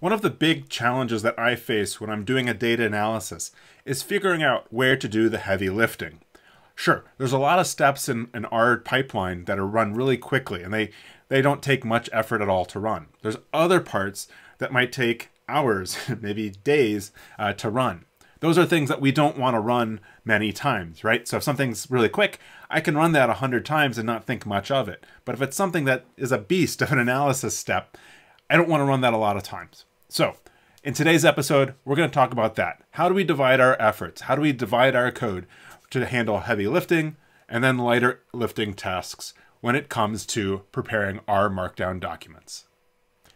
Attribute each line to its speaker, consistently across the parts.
Speaker 1: One of the big challenges that I face when I'm doing a data analysis is figuring out where to do the heavy lifting. Sure, there's a lot of steps in, in our pipeline that are run really quickly and they, they don't take much effort at all to run. There's other parts that might take hours, maybe days uh, to run. Those are things that we don't want to run many times, right? So if something's really quick, I can run that a hundred times and not think much of it. But if it's something that is a beast of an analysis step, I don't want to run that a lot of times. So in today's episode, we're going to talk about that. How do we divide our efforts? How do we divide our code to handle heavy lifting and then lighter lifting tasks when it comes to preparing our Markdown documents?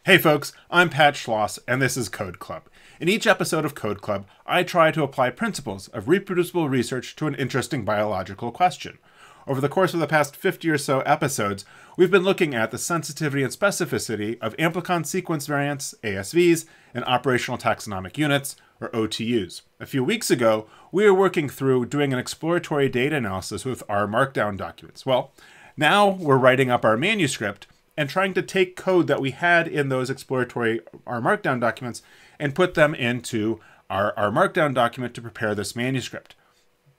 Speaker 1: Hey folks, I'm Pat Schloss, and this is Code Club. In each episode of Code Club, I try to apply principles of reproducible research to an interesting biological question. Over the course of the past 50 or so episodes, we've been looking at the sensitivity and specificity of amplicon sequence variants, ASVs, and operational taxonomic units, or OTUs. A few weeks ago, we were working through doing an exploratory data analysis with our Markdown documents. Well, now we're writing up our manuscript and trying to take code that we had in those exploratory R markdown documents and put them into our, our markdown document to prepare this manuscript.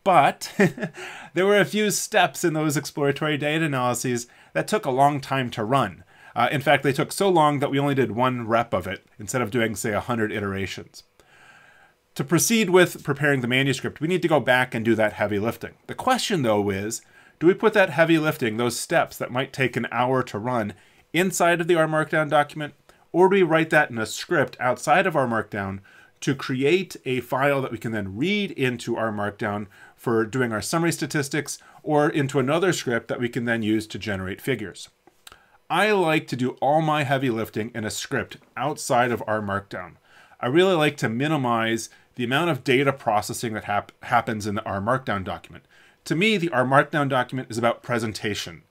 Speaker 1: But there were a few steps in those exploratory data analyses that took a long time to run. Uh, in fact, they took so long that we only did one rep of it instead of doing, say, 100 iterations. To proceed with preparing the manuscript, we need to go back and do that heavy lifting. The question, though, is do we put that heavy lifting, those steps that might take an hour to run, inside of the R Markdown document, or do we write that in a script outside of R Markdown to create a file that we can then read into R Markdown for doing our summary statistics, or into another script that we can then use to generate figures? I like to do all my heavy lifting in a script outside of R Markdown. I really like to minimize the amount of data processing that hap happens in the R Markdown document to me, the R Markdown document is about presentation.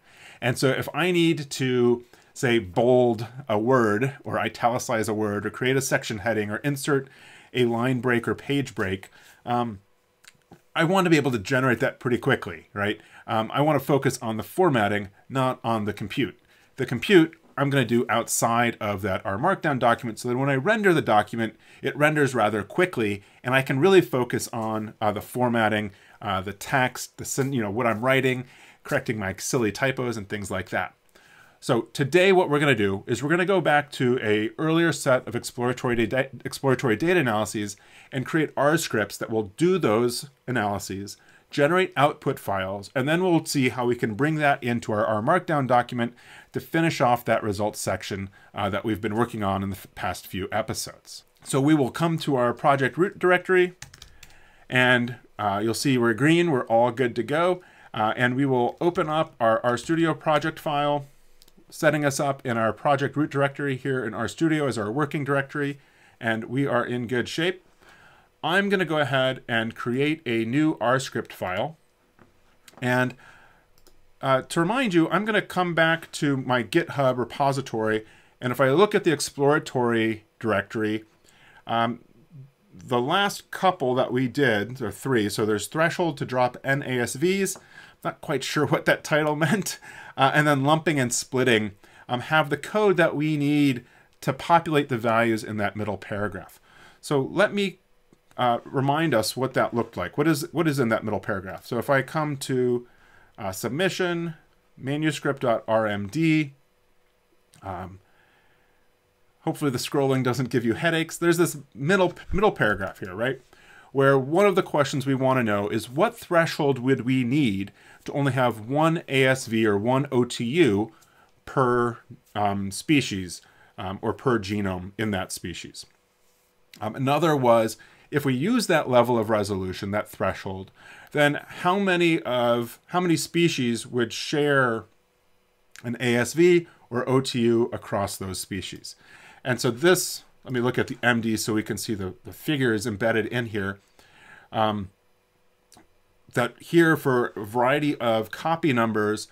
Speaker 1: And so if I need to say bold a word or italicize a word or create a section heading or insert a line break or page break, um, I want to be able to generate that pretty quickly, right? Um, I want to focus on the formatting, not on the compute. The compute I'm going to do outside of that R Markdown document so that when I render the document, it renders rather quickly and I can really focus on uh, the formatting uh, the text, the you know what I'm writing, correcting my silly typos and things like that. So today what we're going to do is we're going to go back to a earlier set of exploratory data, exploratory data analyses and create R scripts that will do those analyses, generate output files, and then we'll see how we can bring that into our R Markdown document to finish off that results section uh, that we've been working on in the past few episodes. So we will come to our project root directory and uh, you'll see we're green, we're all good to go. Uh, and we will open up our RStudio project file, setting us up in our project root directory here in RStudio as our working directory, and we are in good shape. I'm going to go ahead and create a new R script file. And uh, to remind you, I'm going to come back to my GitHub repository, and if I look at the exploratory directory, um, the last couple that we did, or three, so there's threshold to drop NASVs, not quite sure what that title meant, uh, and then lumping and splitting um, have the code that we need to populate the values in that middle paragraph. So let me uh, remind us what that looked like. What is, what is in that middle paragraph? So if I come to uh, submission, manuscript.rmd, um, hopefully the scrolling doesn't give you headaches. There's this middle, middle paragraph here, right? Where one of the questions we want to know is what threshold would we need to only have one ASV or one OTU per um, species um, or per genome in that species. Um, another was if we use that level of resolution, that threshold, then how many of how many species would share an ASV or OTU across those species? And so this, let me look at the MD so we can see the, the figures embedded in here. Um, that here for a variety of copy numbers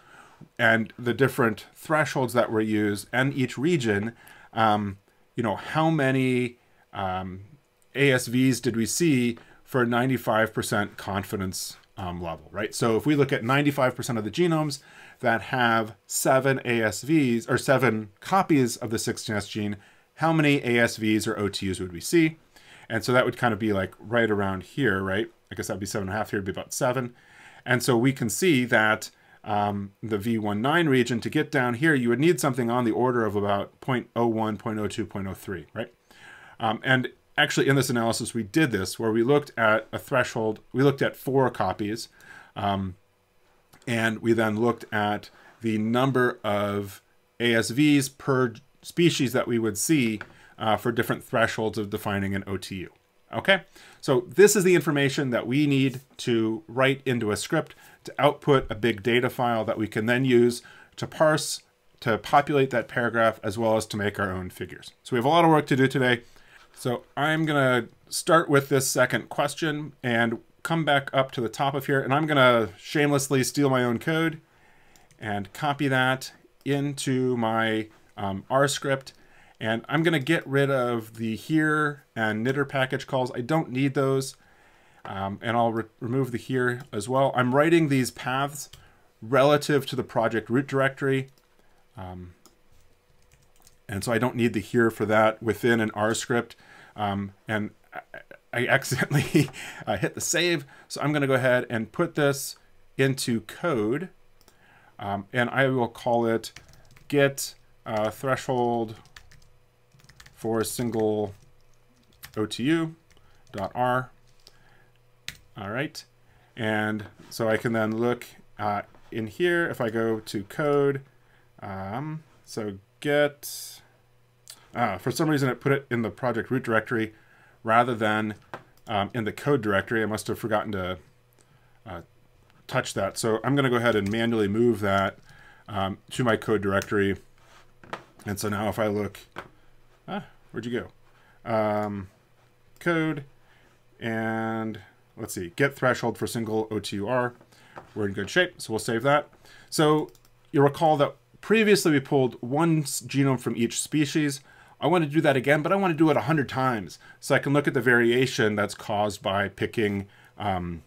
Speaker 1: and the different thresholds that were used and each region, um, you know, how many um, ASVs did we see for 95% confidence um, level, right? So if we look at 95% of the genomes that have seven ASVs or seven copies of the 16S gene, how many ASVs or OTUs would we see? And so that would kind of be like right around here, right? I guess that'd be seven and a half here, would be about seven. And so we can see that um, the V19 region, to get down here, you would need something on the order of about 0.01, 0.02, 0.03, right? Um, and actually in this analysis, we did this where we looked at a threshold, we looked at four copies, um, and we then looked at the number of ASVs per species that we would see uh, for different thresholds of defining an OTU. Okay, so this is the information that we need to write into a script to output a big data file that we can then use to parse, to populate that paragraph, as well as to make our own figures. So we have a lot of work to do today. So I'm gonna start with this second question and come back up to the top of here, and I'm gonna shamelessly steal my own code and copy that into my um, R script and I'm going to get rid of the here and knitr package calls. I don't need those. Um, and I'll re remove the here as well. I'm writing these paths relative to the project root directory. Um, and so I don't need the here for that within an R script. Um, and I, accidentally uh, hit the save. So I'm going to go ahead and put this into code. Um, and I will call it get uh, threshold for a single OTU.R. All right. And so I can then look uh, in here if I go to code. Um, so get, uh, for some reason it put it in the project root directory rather than um, in the code directory. I must have forgotten to uh, touch that. So I'm going to go ahead and manually move that um, to my code directory. And so now if I look Ah, where'd you go? Um, code and let's see, get threshold for single OTUR. We're in good shape, so we'll save that. So you'll recall that previously we pulled one genome from each species. I want to do that again, but I want to do it 100 times so I can look at the variation that's caused by picking um,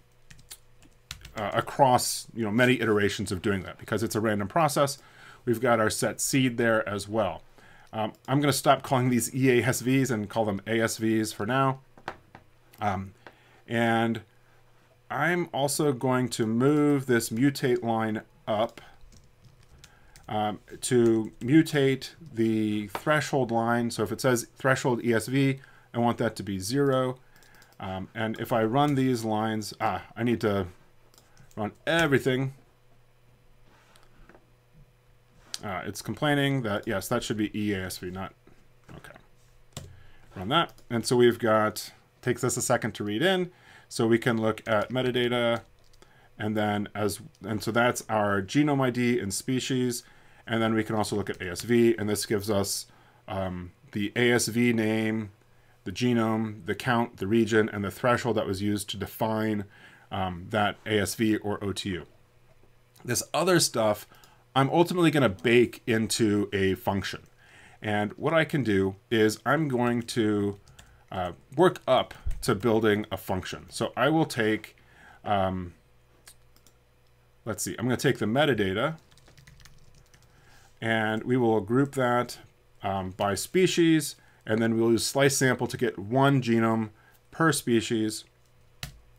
Speaker 1: uh, across you know many iterations of doing that because it's a random process. We've got our set seed there as well. Um, I'm going to stop calling these EASVs and call them ASVs for now. Um, and I'm also going to move this mutate line up um, to mutate the threshold line. So if it says threshold ESV, I want that to be zero. Um, and if I run these lines, ah, I need to run everything uh, it's complaining that, yes, that should be EASV, not, okay. Run that. And so we've got, takes us a second to read in. So we can look at metadata and then as, and so that's our genome ID and species. And then we can also look at ASV and this gives us um, the ASV name, the genome, the count, the region, and the threshold that was used to define um, that ASV or OTU. This other stuff I'm ultimately going to bake into a function. And what I can do is I'm going to uh, work up to building a function. So I will take, um, let's see, I'm going to take the metadata and we will group that um, by species and then we'll use slice sample to get one genome per species.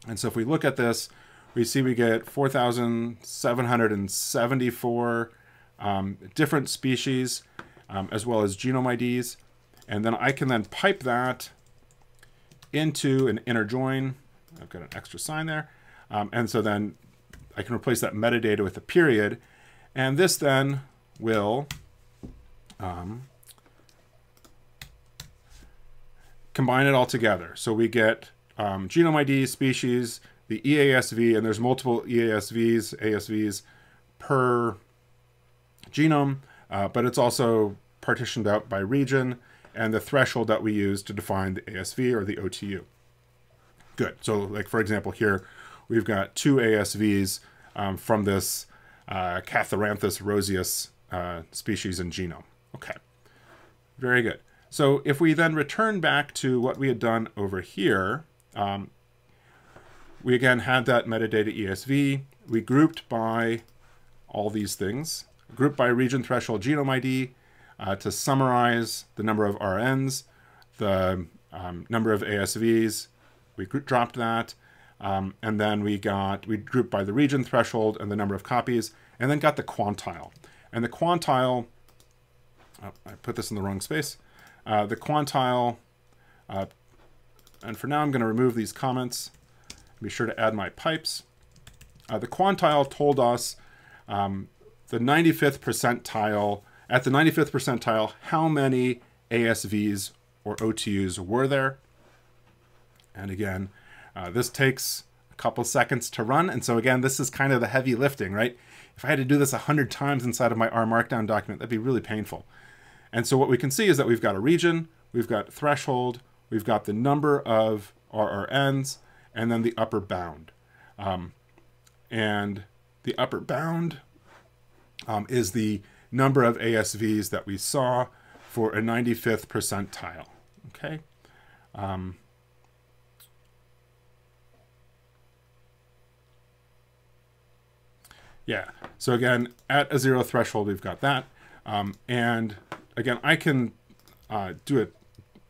Speaker 1: And so if we look at this, we see we get 4,774 um, different species um, as well as genome IDs. And then I can then pipe that into an inner join. I've got an extra sign there. Um, and so then I can replace that metadata with a period. And this then will um, combine it all together. So we get um, genome ID, species, the EASV, and there's multiple EASVs, ASVs per genome, uh, but it's also partitioned out by region and the threshold that we use to define the ASV or the OTU. Good. So like, for example, here we've got two ASVs um, from this uh, Catharanthus roseus uh, species and genome. Okay, very good. So if we then return back to what we had done over here, um, we again had that metadata ESV. We grouped by all these things, grouped by region threshold genome ID. uh, to summarize the number of RNs, the um, number of ASVs, we dropped that, um, and then we got, we grouped by the region threshold and the number of copies, and then got the quantile. And the quantile, oh, I put this in the wrong space, uh, the quantile, uh, and for now I'm going to remove these comments, be sure to add my pipes. Uh, the quantile told us um, the 95th percentile, at the 95th percentile, how many ASVs or OTUs were there. And again, uh, this takes a couple seconds to run. And so again, this is kind of the heavy lifting, right? If I had to do this 100 times inside of my R Markdown document, that'd be really painful. And so what we can see is that we've got a region, we've got threshold, we've got the number of RRNs, and then the upper bound. Um, and the upper bound um, is the number of ASVs that we saw for a 95th percentile. Okay. Um, yeah. So again, at a zero threshold, we've got that. Um, and again, I can uh, do a,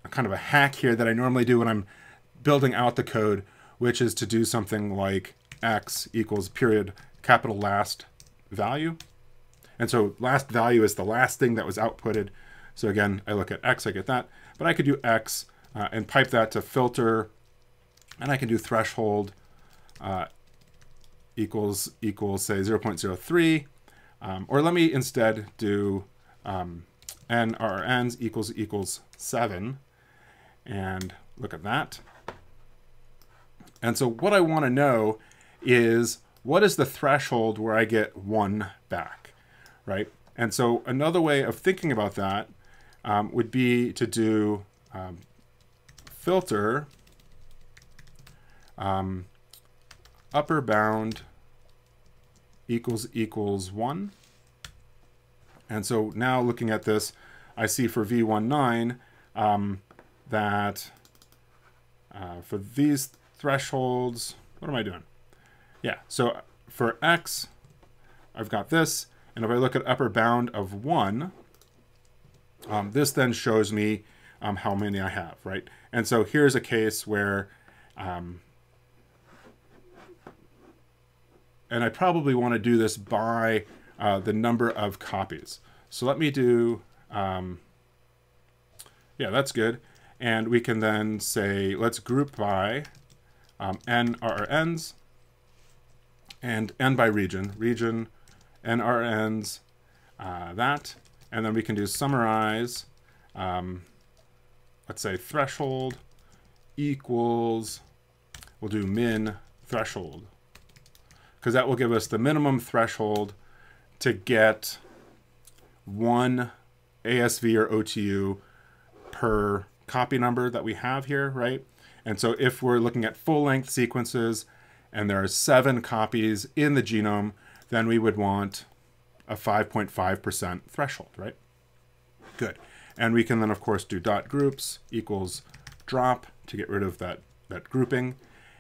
Speaker 1: a kind of a hack here that I normally do when I'm building out the code, which is to do something like x equals period capital last value. And so last value is the last thing that was outputted. So again, I look at x, I get that. But I could do x uh, and pipe that to filter, and I can do threshold uh, equals, equals say 0.03. Um, or let me instead do um, nrns equals equals 7. And look at that. And so what I want to know is what is the threshold where I get 1 back, right? And so another way of thinking about that um, would be to do um, filter um, upper bound equals equals 1. And so now looking at this, I see for V19 um, that uh, for these thresholds, what am I doing? Yeah, so for X, I've got this. And if I look at upper bound of 1, um, this then shows me um, how many I have, right? And so here's a case where, um, and I probably want to do this by uh, the number of copies. So let me do, um, yeah, that's good. And we can then say, let's group by um, NRNs and N by region, region, NRNs, uh, that, and then we can do summarize, um, let's say threshold equals, we'll do min threshold, because that will give us the minimum threshold to get one ASV or OTU per copy number that we have here, right? And so if we're looking at full length sequences and there are seven copies in the genome, then we would want a 5.5% threshold, right? Good. And we can then, of course, do dot groups equals drop to get rid of that, that grouping.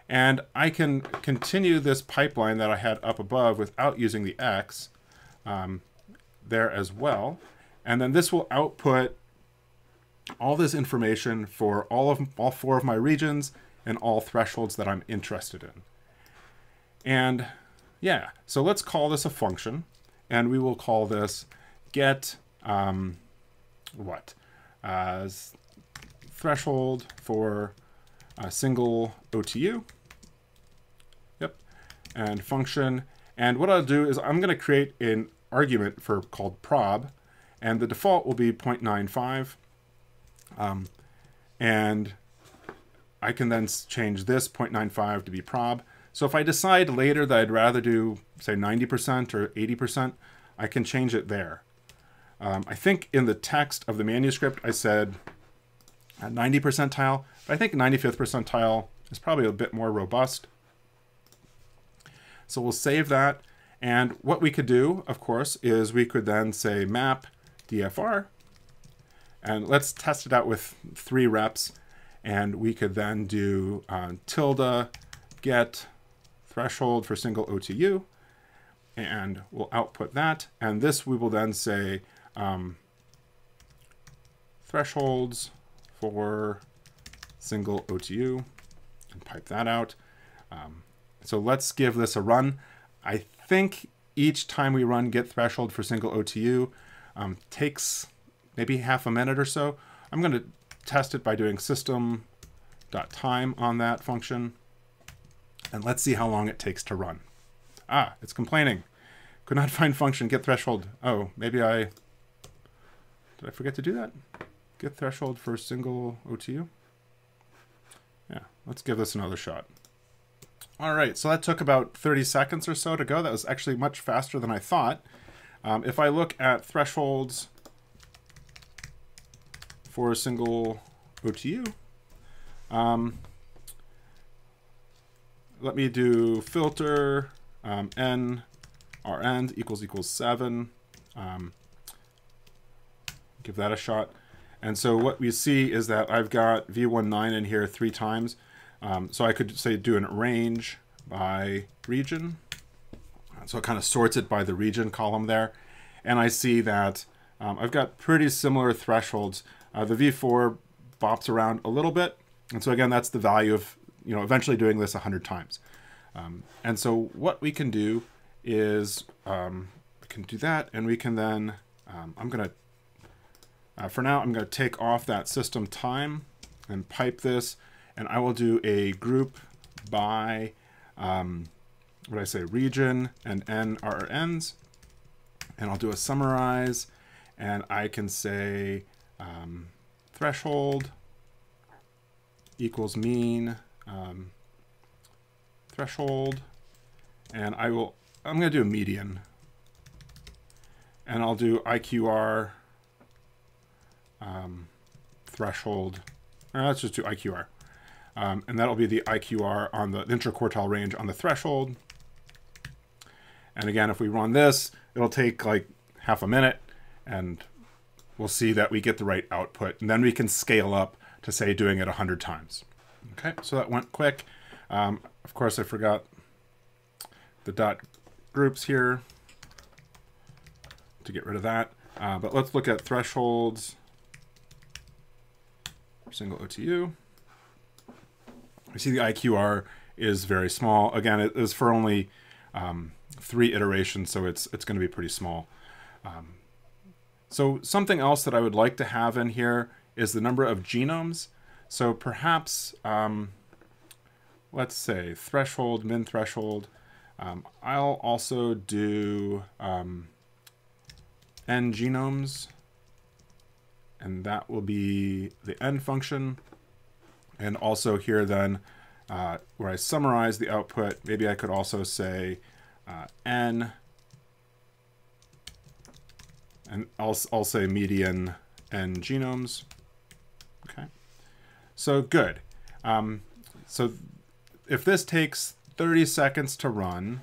Speaker 1: And I can continue this pipeline that I had up above without using the X um, there as well. And then this will output all this information for all of all four of my regions and all thresholds that I'm interested in. And yeah, so let's call this a function and we will call this get um, what? Uh, threshold for a single OTU. Yep. And function. And what I'll do is I'm going to create an argument for called prob, and the default will be 0.95. Um, and I can then change this 0.95 to be prob. So if I decide later that I'd rather do, say, 90% or 80%, I can change it there. Um, I think in the text of the manuscript I said 90 percentile, but I think 95th percentile is probably a bit more robust. So we'll save that. And what we could do, of course, is we could then say map DFR. And let's test it out with three reps. And we could then do uh, tilde get threshold for single OTU. And we'll output that. And this we will then say um, thresholds for single OTU and pipe that out. Um, so let's give this a run. I think each time we run get threshold for single OTU um, takes maybe half a minute or so. I'm going to test it by doing system.time on that function. And let's see how long it takes to run. Ah, it's complaining. Could not find function get threshold. Oh, maybe I... Did I forget to do that? Get threshold for a single OTU? Yeah, let's give this another shot. All right, so that took about 30 seconds or so to go. That was actually much faster than I thought. Um, if I look at thresholds for a single OTU, um, let me do filter um, n r end equals equals 7. Um, give that a shot. And so what we see is that I've got v19 in here three times. Um, so I could say do an range by region. So it kind of sorts it by the region column there. And I see that um, I've got pretty similar thresholds. Uh, the V4 bops around a little bit. And so again, that's the value of, you know, eventually doing this 100 times. Um, and so what we can do is um, we can do that and we can then, um, I'm going to, uh, for now, I'm going to take off that system time and pipe this and I will do a group by, um, what I say, region and n are ends. And I'll do a summarize and I can say um, threshold equals mean um, threshold and I will I'm gonna do a median. And I'll do IQR um, threshold let's just do IQR um, and that'll be the IQR on the interquartile range on the threshold. And again if we run this it'll take like half a minute and we'll see that we get the right output and then we can scale up to say doing it 100 times okay so that went quick um, of course, I forgot the dot groups here to get rid of that. Uh, but let's look at thresholds single OTU. We see the IQR is very small. Again, it is for only um, three iterations, so it's it's going to be pretty small. Um, so something else that I would like to have in here is the number of genomes. So perhaps um, let's say threshold, min threshold. Um, I'll also do um, n genomes, and that will be the n function. And also here then, uh, where I summarize the output, maybe I could also say uh, n, and I'll, I'll say median and genomes. Okay, so good. Um, so if this takes 30 seconds to run,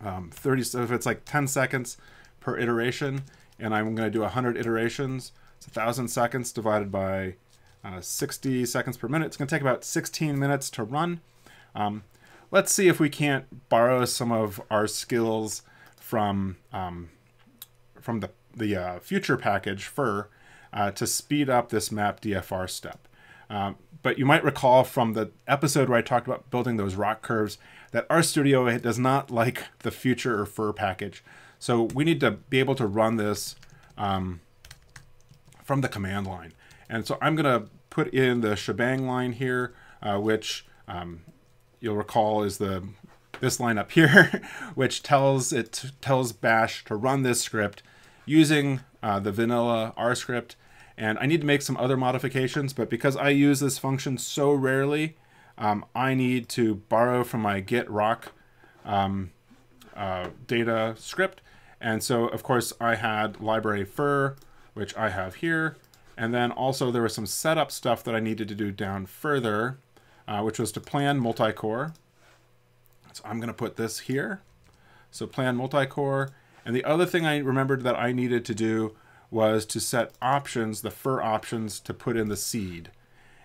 Speaker 1: um, 30, so if it's like 10 seconds per iteration, and I'm going to do 100 iterations, it's 1,000 seconds divided by uh, 60 seconds per minute. It's going to take about 16 minutes to run. Um, let's see if we can't borrow some of our skills from um, from the, the uh, future package furrr uh, to speed up this map DFR step. Um, but you might recall from the episode where I talked about building those ROC curves that RStudio does not like the future or furrr package. So we need to be able to run this um, from the command line. And so I'm going to put in the shebang line here, uh, which um, you'll recall is the this line up here, which tells it tells Bash to run this script using uh, the vanilla R script and I need to make some other modifications, but because I use this function so rarely, um, I need to borrow from my git rock um, uh, data script. And so, of course, I had library furrr, which I have here. And then also there was some setup stuff that I needed to do down further, uh, which was to plan multi-core. So I'm going to put this here. So plan multi-core. And the other thing I remembered that I needed to do was to set options, the furrr options, to put in the seed.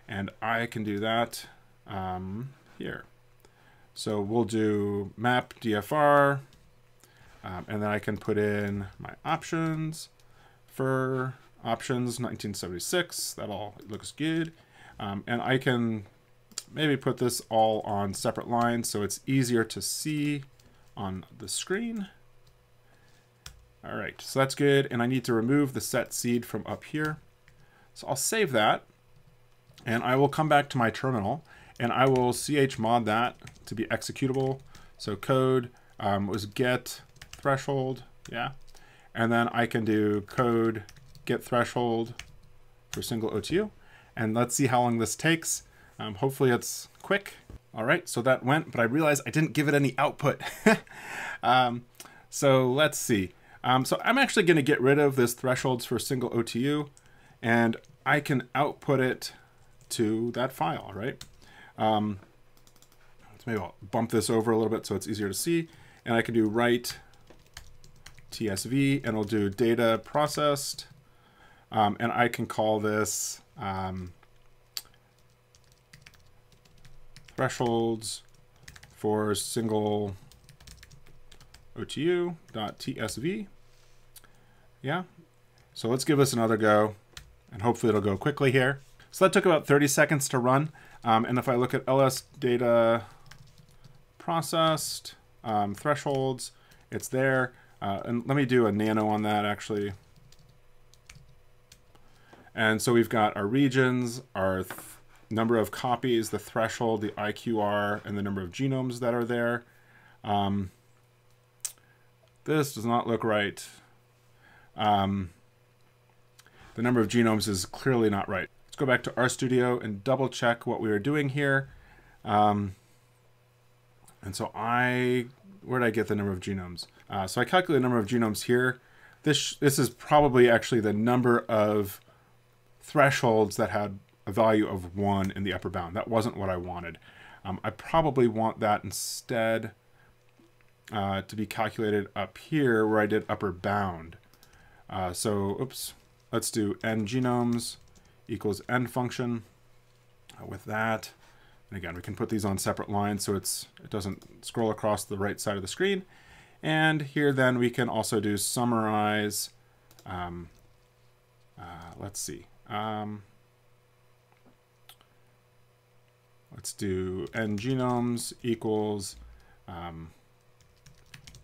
Speaker 1: And I can do that um, here. So we'll do map DFR, um, and then I can put in my options for options 1976. That all looks good. Um, and I can maybe put this all on separate lines so it's easier to see on the screen. All right, so that's good. And I need to remove the set seed from up here. So I'll save that and I will come back to my terminal and I will chmod that to be executable. So code um, was get threshold, yeah. And then I can do code get threshold for single OTU. And let's see how long this takes. Um, hopefully it's quick. All right, so that went, but I realized I didn't give it any output. um, so let's see. Um, so I'm actually going to get rid of this thresholds for single OTU, and I can output it to that file, right? Um, so maybe I'll bump this over a little bit so it's easier to see, and I can do write TSV, and I'll do data processed, um, and I can call this um, thresholds for single otu.tsv. Yeah, so let's give this another go, and hopefully it'll go quickly here. So that took about 30 seconds to run, um, and if I look at ls data processed, um, thresholds, it's there. Uh, and let me do a nano on that actually. And so we've got our regions, our number of copies, the threshold, the IQR, and the number of genomes that are there. Um, this does not look right. Um, the number of genomes is clearly not right. Let's go back to RStudio and double check what we are doing here. Um, and so I, where did I get the number of genomes? Uh, so I calculate the number of genomes here. This, this is probably actually the number of thresholds that had a value of 1 in the upper bound. That wasn't what I wanted. Um, I probably want that instead uh, to be calculated up here where I did upper bound. Uh, so, oops, let's do n genomes equals n function uh, with that. And again, we can put these on separate lines so it's it doesn't scroll across the right side of the screen. And here then we can also do summarize. Um, uh, let's see. Um, let's do n genomes equals um,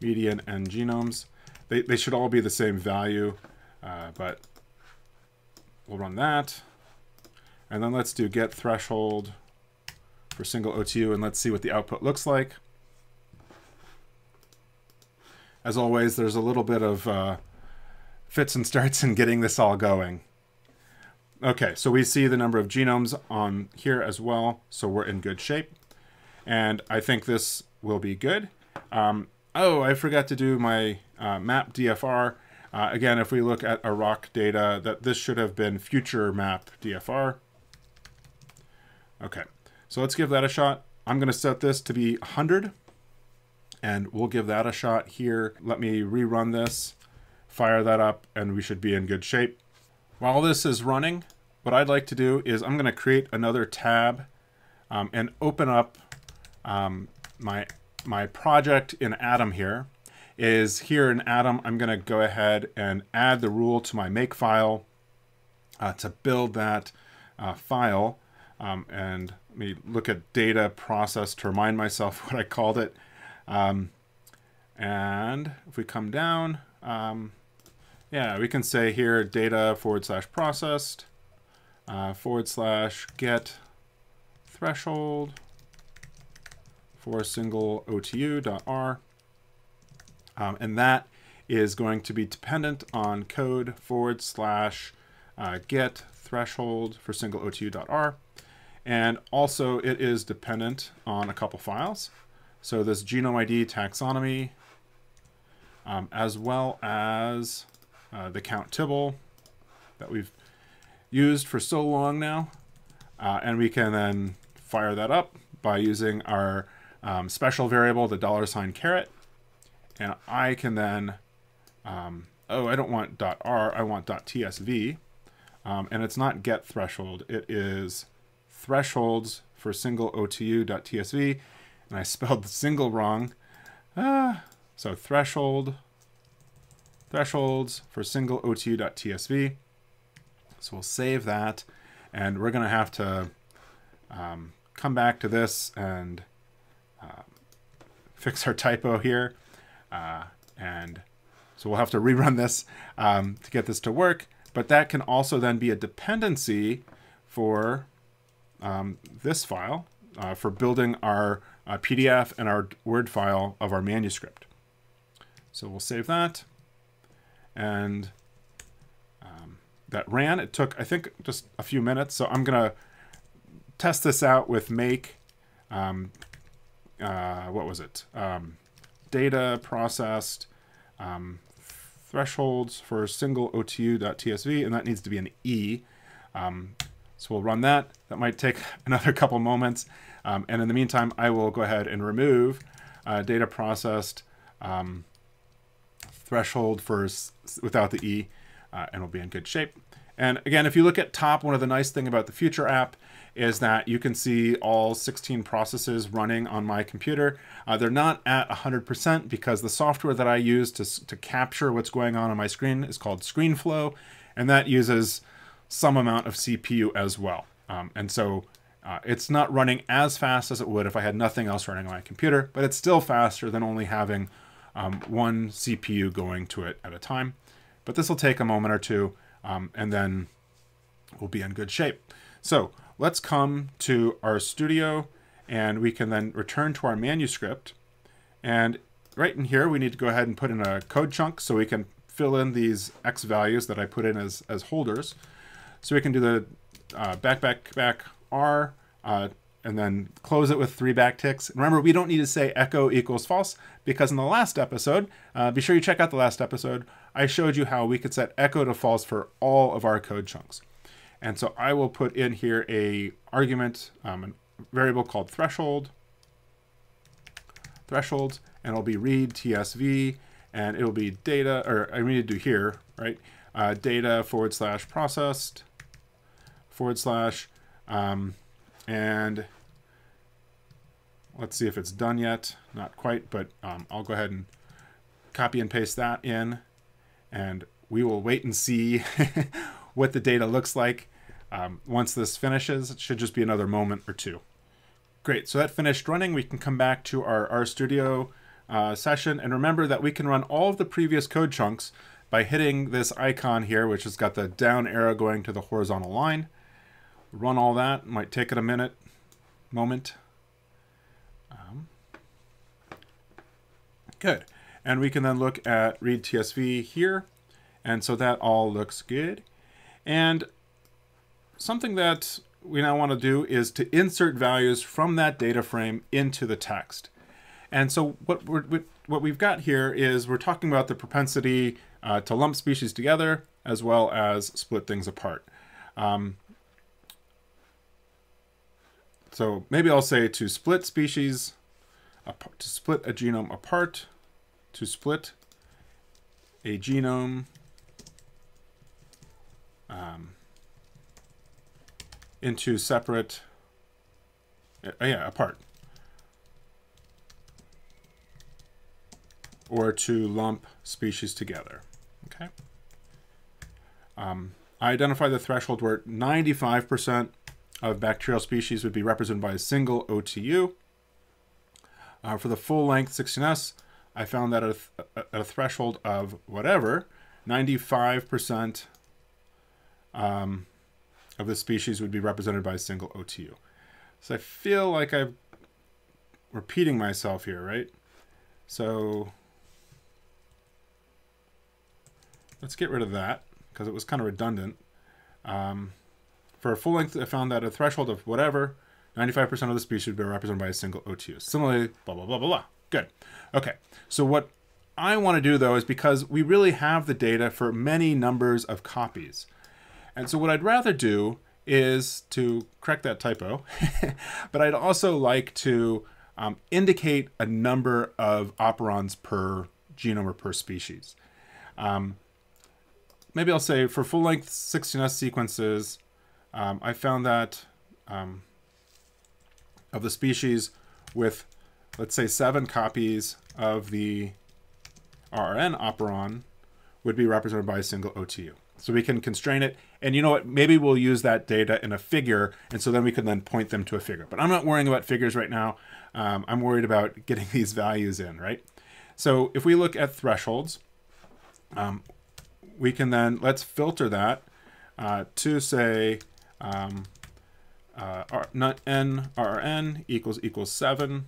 Speaker 1: median and genomes. They, they should all be the same value, uh, but we'll run that. And then let's do get threshold for single OTU and let's see what the output looks like. As always, there's a little bit of uh, fits and starts in getting this all going. Okay, so we see the number of genomes on here as well, so we're in good shape. And I think this will be good. Um, oh, I forgot to do my uh, map DFR. Uh, again, if we look at Iraq data, that this should have been future map DFR. Okay, so let's give that a shot. I'm going to set this to be 100, and we'll give that a shot here. Let me rerun this, fire that up, and we should be in good shape. While this is running, what I'd like to do is I'm going to create another tab um, and open up um, my, my project in Atom here. Is here in Atom, I'm going to go ahead and add the rule to my make file uh, to build that uh, file. Um, and let me look at data process to remind myself what I called it. Um, and if we come down, um, yeah, we can say here data forward slash processed uh, forward slash get threshold for single OTU.R. Um, and that is going to be dependent on code forward slash uh, get threshold for single OTU.R. And also it is dependent on a couple files. So this genome ID taxonomy, um, as well as uh, the count tibble that we've used for so long now. Uh, and we can then fire that up by using our um, special variable, the dollar sign caret. And I can then, um, oh, I don't want .r, I want .tsv. Um, and it's not get threshold, it is thresholds for single OTU.tsv. And I spelled the single wrong. Ah, so threshold thresholds for single OTU.tsv. So we'll save that. And we're going to have to um, come back to this and uh, fix our typo here. Uh, and so we'll have to rerun this um, to get this to work. But that can also then be a dependency for um, this file uh, for building our uh, PDF and our Word file of our manuscript. So we'll save that. And um, that ran. It took, I think, just a few minutes. So I'm going to test this out with make, um, uh, what was it? Um, data processed, um, thresholds for single OTU.tsv, and that needs to be an E. Um, so we'll run that. That might take another couple moments. Um, and in the meantime, I will go ahead and remove uh, data processed um, threshold for without the E, uh, and we'll be in good shape. And again, if you look at top, one of the nice thing about the Future app is that you can see all 16 processes running on my computer. Uh, they're not at 100% because the software that I use to, to capture what's going on on my screen is called ScreenFlow, and that uses some amount of CPU as well. Um, and so uh, it's not running as fast as it would if I had nothing else running on my computer, but it's still faster than only having um, one CPU going to it at a time. But this will take a moment or two, um, and then we'll be in good shape. So let's come to RStudio and we can then return to our manuscript. And right in here, we need to go ahead and put in a code chunk so we can fill in these X values that I put in as, as holders. So we can do the uh, back, back, back R, uh, and then close it with three backticks. Remember, we don't need to say echo equals false because in the last episode, uh, be sure you check out the last episode, I showed you how we could set echo to false for all of our code chunks. And so I will put in here a argument, um, a variable called threshold, threshold, and it'll be read tsv, and it'll be data, or I need to do here, right? Uh, data forward slash processed forward slash, um, and let's see if it's done yet. Not quite, but um, I'll go ahead and copy and paste that in, and we will wait and see what the data looks like. Um, once this finishes, it should just be another moment or two. Great, so that finished running. We can come back to our RStudio uh, session. And remember that we can run all of the previous code chunks by hitting this icon here, which has got the down arrow going to the horizontal line. Run all that, might take it a minute, moment. Um, good. And we can then look at read TSV here. And so that all looks good. And something that we now want to do is to insert values from that data frame into the text. And so what we're, what we've got here is we're talking about the propensity uh, to lump species together as well as split things apart. Um, so maybe I'll say to split species, to split a genome apart, to split a genome um, into separate, uh, yeah, apart. Or to lump species together, okay? Um, I identify the threshold where 95% of bacterial species would be represented by a single OTU. Uh, for the full length 16S, I found that at a, at a threshold of whatever, 95% um, of the species would be represented by a single OTU. So I feel like I'm repeating myself here, right? So let's get rid of that because it was kind of redundant. Um, for a full length, I found that a threshold of whatever, 95% of the species would be represented by a single OTU. Similarly, blah, blah, blah, blah, blah. Good. Okay, so what I want to do though is because we really have the data for many numbers of copies. And so what I'd rather do is to correct that typo, but I'd also like to um, indicate a number of operons per genome or per species. Um, maybe I'll say for full-length 16S sequences, um, I found that um, of the species with, let's say, seven copies of the RRN operon would be represented by a single OTU. So we can constrain it And you know what? Maybe we'll use that data in a figure, and so then we can then point them to a figure. But I'm not worrying about figures right now. Um, I'm worried about getting these values in, right? So if we look at thresholds, um, we can then, let's filter that uh, to say um, uh, n rn equals equals 7.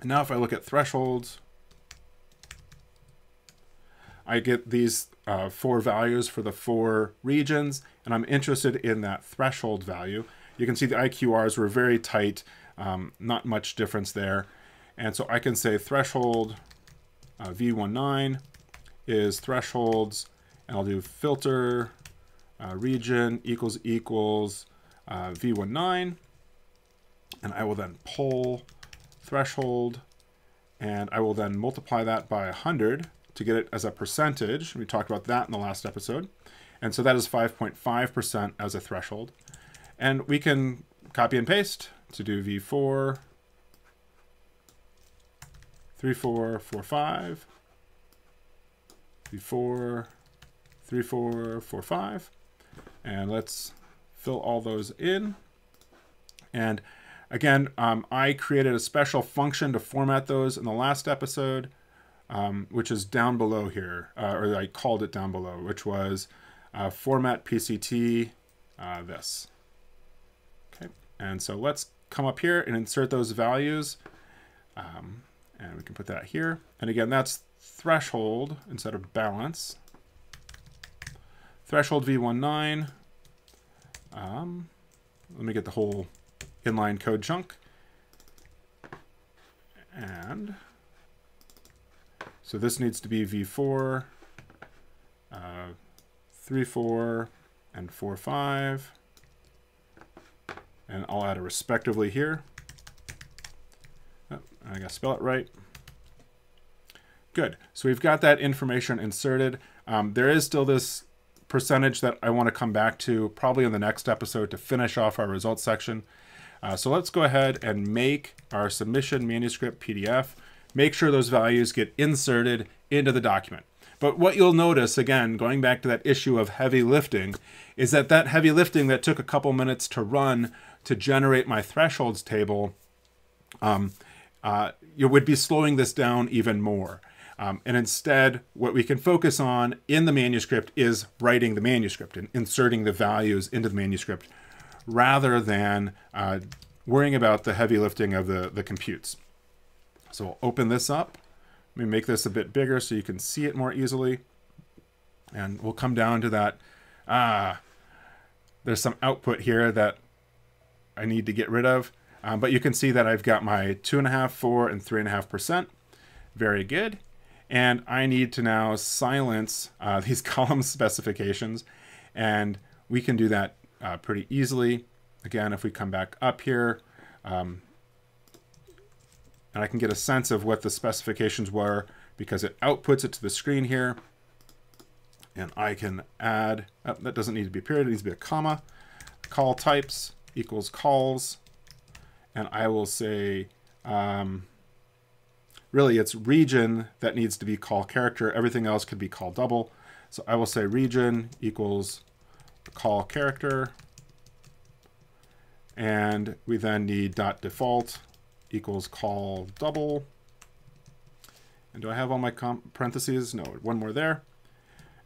Speaker 1: And now if I look at thresholds, I get these uh, four values for the four regions, and I'm interested in that threshold value. You can see the IQRs were very tight, um, not much difference there. And so I can say threshold uh, V19 is thresholds, and I'll do filter uh, region equals equals uh, V19, and I will then pull threshold, and I will then multiply that by 100 to get it as a percentage. We talked about that in the last episode. And so that is 5.5% as a threshold. And we can copy and paste to do V4, 3, 4, 4, 5, V4, 3, 4, 4, 5. And let's fill all those in. And again, um, I created a special function to format those in the last episode um, which is down below here, uh, or I called it down below, which was uh, format PCT uh, this. Okay, and so let's come up here and insert those values. Um, and we can put that here. And again, that's threshold instead of balance. Threshold V19. Um, let me get the whole inline code chunk. And so this needs to be V4, uh, 3, 4, and 4, 5. And I'll add a respectively here. Oh, I gotta spell it right. Good. So we've got that information inserted. Um, there is still this percentage that I want to come back to probably in the next episode to finish off our results section. Uh, so let's go ahead and make our submission manuscript PDF make sure those values get inserted into the document. But what you'll notice, again, going back to that issue of heavy lifting, is that that heavy lifting that took a couple minutes to run to generate my thresholds table, um, uh, you would be slowing this down even more. Um, and instead, what we can focus on in the manuscript is writing the manuscript and inserting the values into the manuscript rather than uh, worrying about the heavy lifting of the, the computes. So we'll open this up. Let me make this a bit bigger so you can see it more easily. And we'll come down to that. Ah, there's some output here that I need to get rid of. Um, but you can see that I've got my two and a half, four, and three and a half percent. Very good. And I need to now silence uh, these column specifications. And we can do that uh, pretty easily. Again, if we come back up here, um, and I can get a sense of what the specifications were because it outputs it to the screen here. And I can add, oh, that doesn't need to be a period, it needs to be a comma. Call types equals calls. And I will say, um, really it's region that needs to be call character. Everything else could be call double. So I will say region equals call character. And we then need dot default equals call double. And do I have all my parentheses? No, one more there.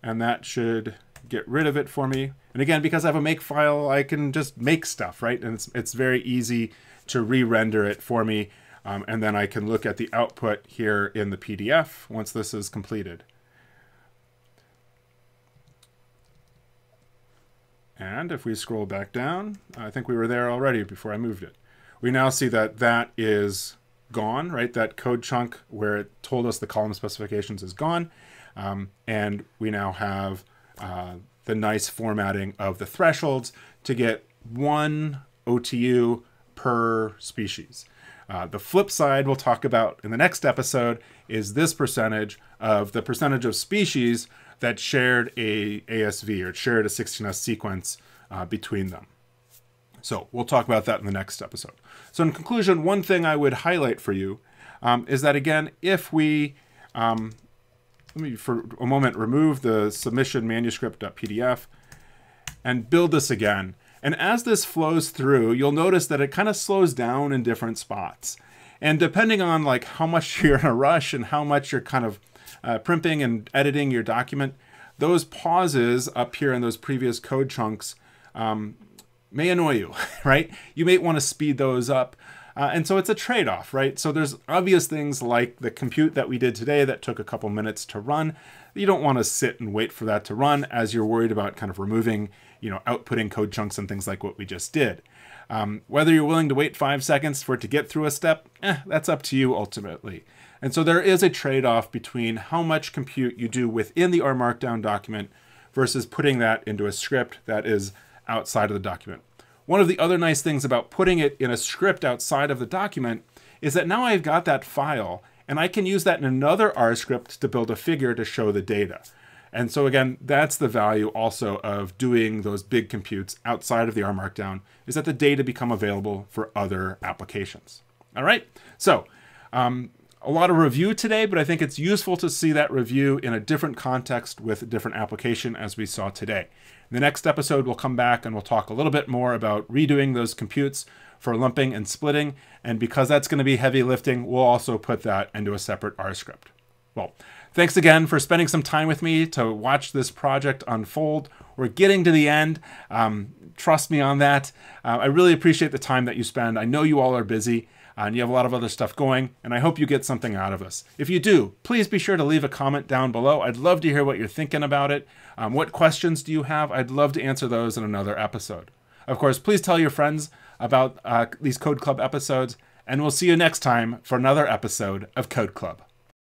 Speaker 1: And that should get rid of it for me. And again, because I have a make file, I can just make stuff, right? And it's, it's very easy to re-render it for me. Um, and then I can look at the output here in the PDF once this is completed. And if we scroll back down, I think we were there already before I moved it we now see that that is gone, right? That code chunk where it told us the column specifications is gone. Um, and we now have uh, the nice formatting of the thresholds to get one OTU per species. Uh, the flip side we'll talk about in the next episode is this percentage of the percentage of species that shared a ASV or shared a 16S sequence uh, between them. So we'll talk about that in the next episode. So in conclusion, one thing I would highlight for you um, is that again, if we um, let me for a moment remove the submission manuscript.pdf and build this again. And as this flows through, you'll notice that it kind of slows down in different spots. And depending on like how much you're in a rush and how much you're kind of uh, primping and editing your document, those pauses up here in those previous code chunks um, may annoy you, right? You may want to speed those up. Uh, and so it's a trade off, right? So there's obvious things like the compute that we did today that took a couple minutes to run. You don't want to sit and wait for that to run as you're worried about kind of removing, you know, outputting code chunks and things like what we just did. Um, whether you're willing to wait five seconds for it to get through a step, eh, that's up to you ultimately. And so there is a trade off between how much compute you do within the R Markdown document versus putting that into a script that is outside of the document. One of the other nice things about putting it in a script outside of the document is that now I've got that file and I can use that in another R script to build a figure to show the data. And so again, that's the value also of doing those big computes outside of the R Markdown is that the data become available for other applications. All right, so um, a lot of review today, but I think it's useful to see that review in a different context with a different application as we saw today. In the next episode, we'll come back and we'll talk a little bit more about redoing those computes for lumping and splitting. And because that's going to be heavy lifting, we'll also put that into a separate R script. Well, thanks again for spending some time with me to watch this project unfold. We're getting to the end. Um, trust me on that. Uh, I really appreciate the time that you spend. I know you all are busy and you have a lot of other stuff going, and I hope you get something out of us. If you do, please be sure to leave a comment down below. I'd love to hear what you're thinking about it. Um, what questions do you have? I'd love to answer those in another episode. Of course, please tell your friends about uh, these Code Club episodes, and we'll see you next time for another episode of Code Club.